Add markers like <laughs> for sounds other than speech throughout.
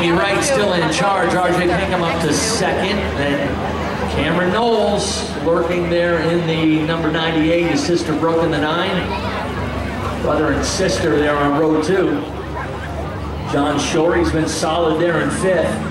Right, Wright still in charge. RJ Pinkham up to second. Then Cameron Knowles lurking there in the number 98. His sister Brooke in the nine. Brother and sister there on row two. John Shorey's been solid there in fifth.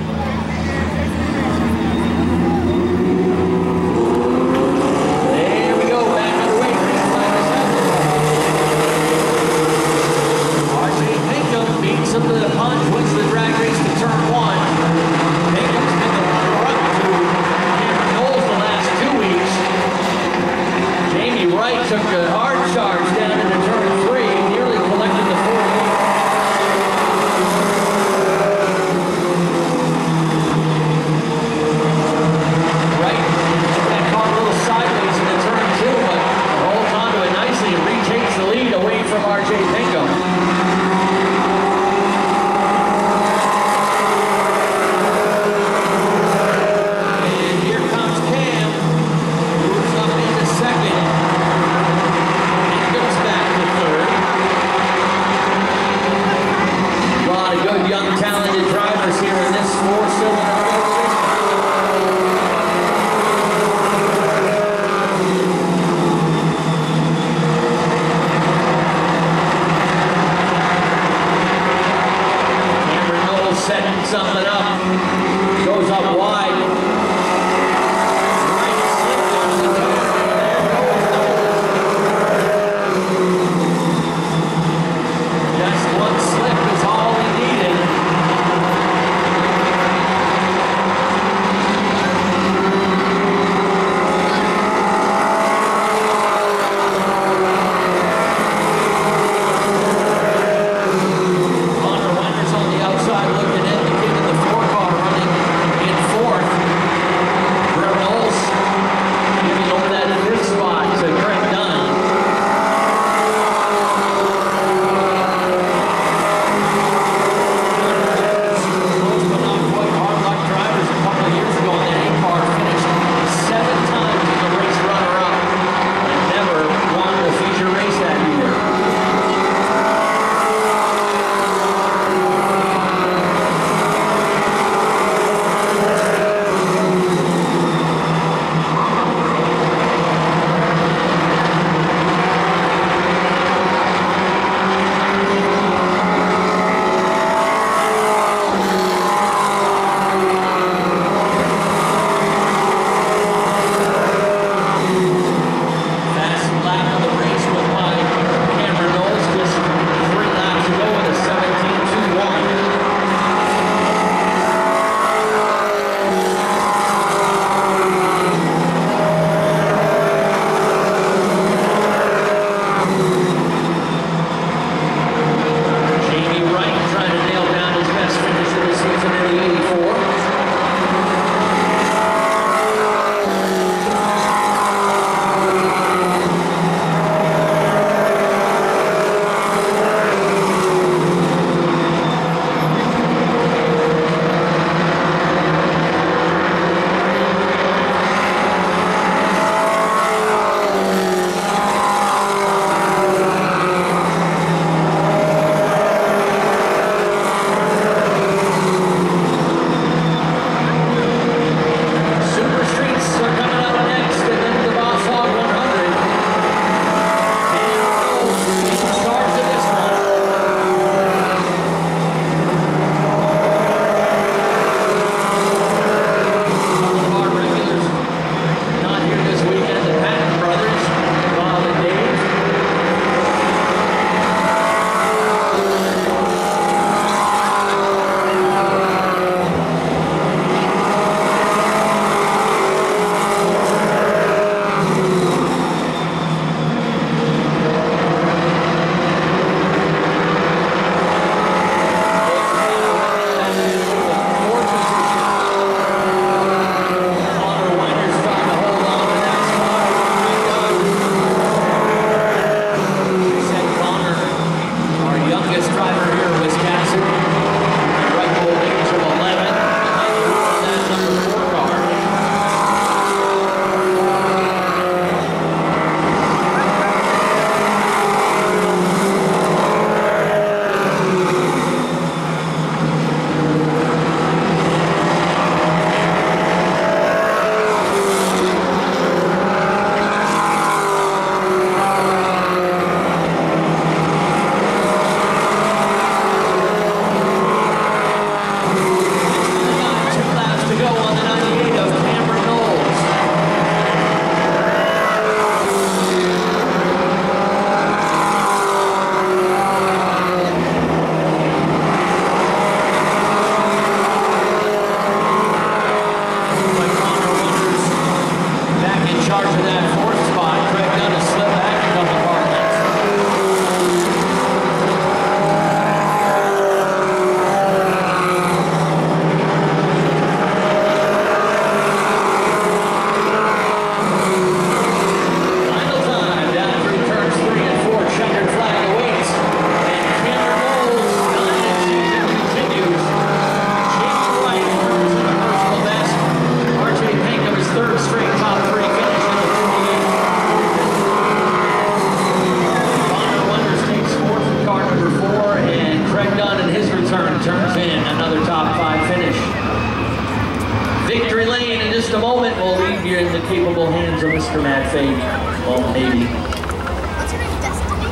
Capable hands of Mr. Matt Fake. Well, maybe. What's your name, Destiny?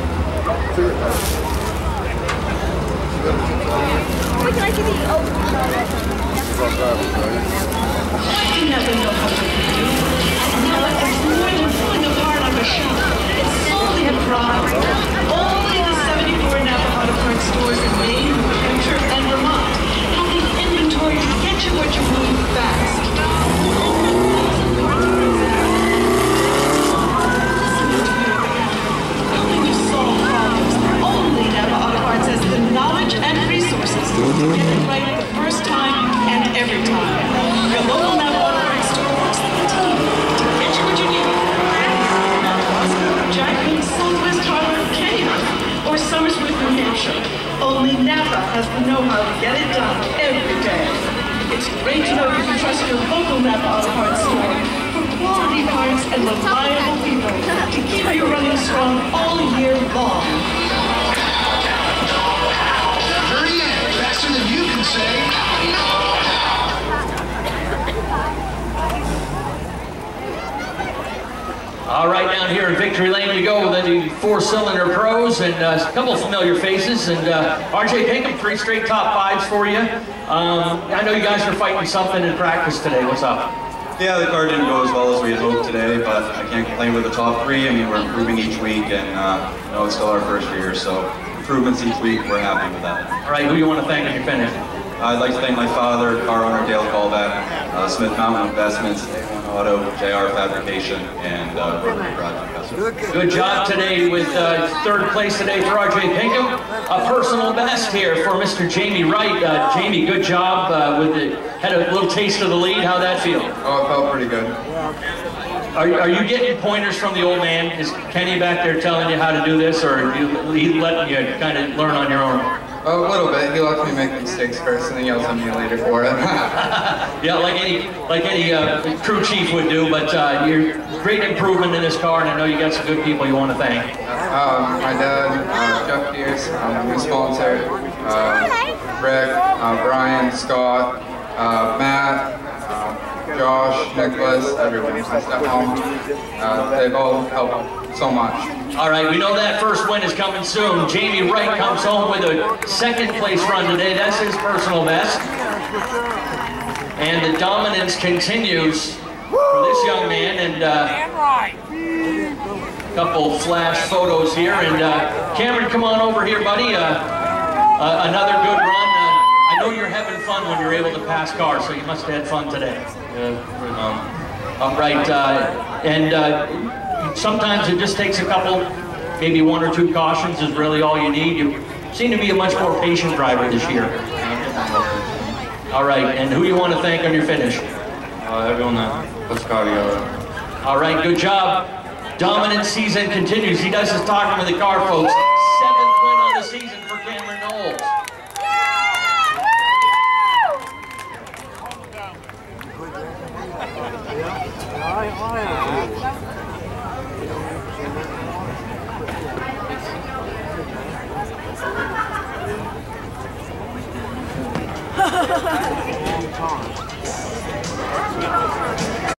Wait, can I see the oh? You has the know-how to get it done every day. It's great to know you can trust your local Napa Auto Parts store for quality parts and reliable people to keep you running strong all year long. The four-cylinder pros and uh, a couple of familiar faces. And uh, RJ Pinkham, three straight top fives for you. Um, I know you guys are fighting something in practice today. What's up? Yeah, the car didn't go as well as we had hoped today, but I can't complain with the top three. I mean, we're improving each week, and uh, you know, it's still our first year, so improvements each week, we're happy with that. All right, who do you want to thank in your finish? I'd like to thank my father, car owner Dale Callback, uh, Smith Mountain Investments, A1 Auto, JR Fabrication, and uh, Rotary Project. Good job today with uh, third place today for RJ Pinkham. A personal best here for Mr. Jamie Wright. Uh, Jamie, good job uh, with the had a little taste of the lead. How'd that feel? Oh, it felt pretty good. Are, are you getting pointers from the old man? Is Kenny back there telling you how to do this, or are you, he letting you kind of learn on your own? A little bit. He lets me make mistakes first and then yells at me later for it. <laughs> Yeah, like any like any uh, crew chief would do. But uh, you're great improvement in this car, and I know you got some good people you want to thank. um, my dad, uh, Jeff Pierce, um, my sponsor, uh, Rick, uh, Brian, Scott, uh, Matt, uh, Josh, Nicholas, everyone. My stepmom. Uh, they've all helped so much. All right, we know that first win is coming soon. Jamie Wright comes home with a second place run today. That's his personal best. And the dominance continues for this young man. And uh, a couple flash photos here. And uh, Cameron, come on over here, buddy. Uh, uh, another good run. Uh, I know you're having fun when you're able to pass cars, so you must have had fun today. Um, all right, uh, and uh, sometimes it just takes a couple, maybe one or two cautions is really all you need. You seem to be a much more patient driver this year. All right, and who do you want to thank on your finish? Uh, everyone that puts car together. All right, good job. Dominant season continues. He does his talking with the car, folks. Seventh win on the season for Cameron